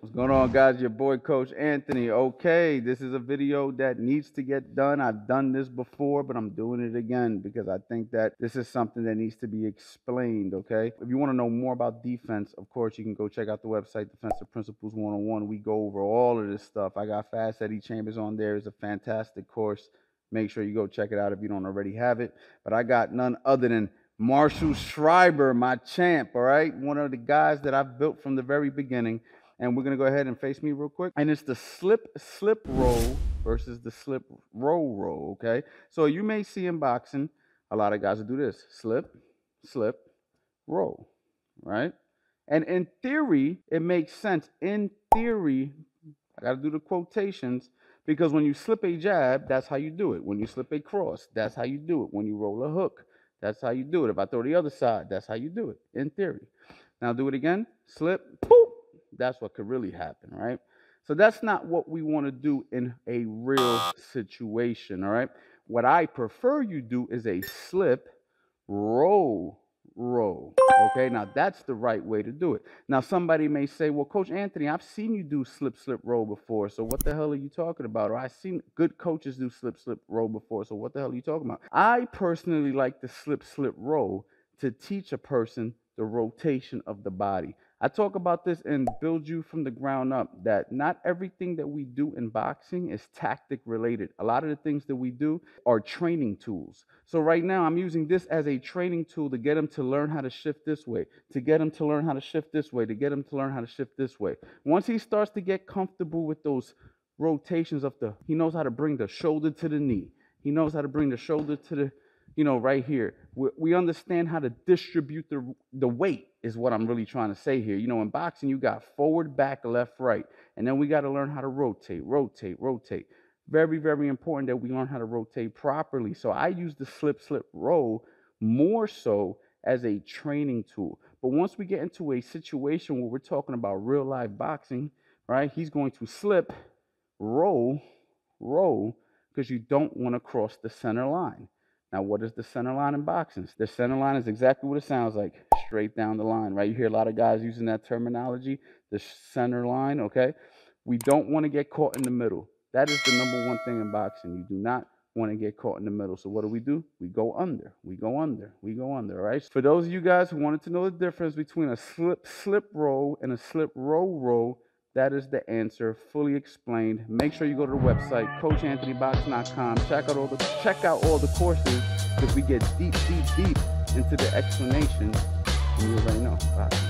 What's going on, guys? Your boy, Coach Anthony. Okay, this is a video that needs to get done. I've done this before, but I'm doing it again because I think that this is something that needs to be explained. Okay, if you want to know more about defense, of course, you can go check out the website, Defensive Principles 101. We go over all of this stuff. I got Fast Eddie Chambers on there. It's a fantastic course. Make sure you go check it out if you don't already have it. But I got none other than Marshall Schreiber, my champ. All right, one of the guys that I've built from the very beginning and we're going to go ahead and face me real quick. And it's the slip, slip roll versus the slip roll roll, okay? So you may see in boxing, a lot of guys will do this slip, slip, roll, right? And in theory, it makes sense. In theory, I got to do the quotations because when you slip a jab, that's how you do it. When you slip a cross, that's how you do it. When you roll a hook, that's how you do it. If I throw the other side, that's how you do it in theory. Now do it again. Slip, poof, that's what could really happen, right? So that's not what we want to do in a real situation, all right? What I prefer you do is a slip, roll, roll. Okay, now that's the right way to do it. Now, somebody may say, Well, Coach Anthony, I've seen you do slip, slip, roll before. So what the hell are you talking about? Or I've seen good coaches do slip, slip, roll before. So what the hell are you talking about? I personally like the slip, slip, roll to teach a person the rotation of the body. I talk about this and build you from the ground up that not everything that we do in boxing is tactic related. A lot of the things that we do are training tools. So right now I'm using this as a training tool to get him to learn how to shift this way, to get him to learn how to shift this way, to get him to learn how to shift this way. Once he starts to get comfortable with those rotations of the he knows how to bring the shoulder to the knee. He knows how to bring the shoulder to the you know, right here. We, we understand how to distribute the, the weight, is what I'm really trying to say here. You know, in boxing, you got forward, back, left, right. And then we got to learn how to rotate, rotate, rotate. Very, very important that we learn how to rotate properly. So I use the slip, slip, roll more so as a training tool. But once we get into a situation where we're talking about real life boxing, right, he's going to slip, roll, roll, because you don't want to cross the center line. Now, what is the center line in boxing? The center line is exactly what it sounds like, straight down the line, right? You hear a lot of guys using that terminology, the center line, okay? We don't want to get caught in the middle. That is the number one thing in boxing. You do not want to get caught in the middle. So what do we do? We go under. We go under. We go under, all right? For those of you guys who wanted to know the difference between a slip slip roll and a slip roll roll, that is the answer, fully explained. Make sure you go to the website, CoachAnthonyBoxing.com. Check out all the check out all the courses because we get deep, deep, deep into the explanation. And you already know. Bye.